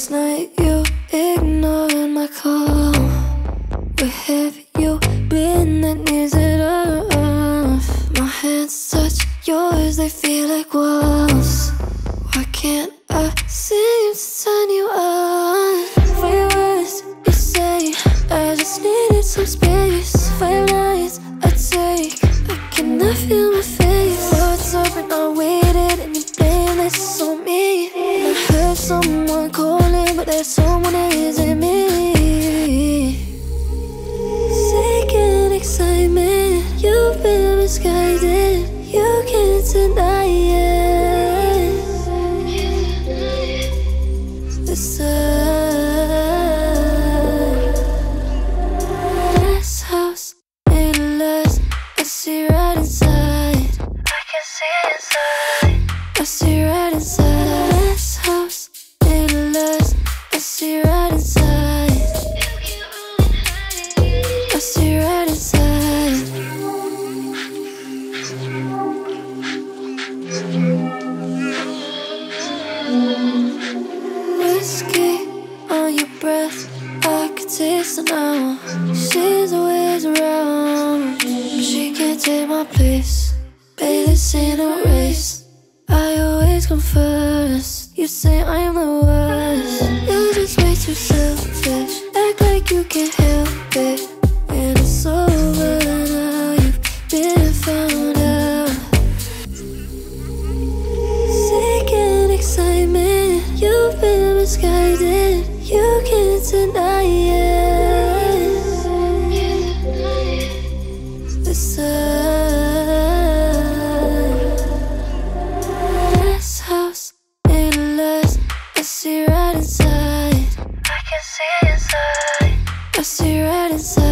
Last night you ignored my call. Where have you been? That needs it off. My hands touch yours, they feel like walls. Why can't can't. The. This house. I see Whiskey on your breath, I could taste it now. She's always around, she can't take my place. Baby, this ain't a race. I always come first. You say I'm the worst. You're just way too selfish. Act like you can't help it. And it's over see right inside.